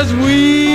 as we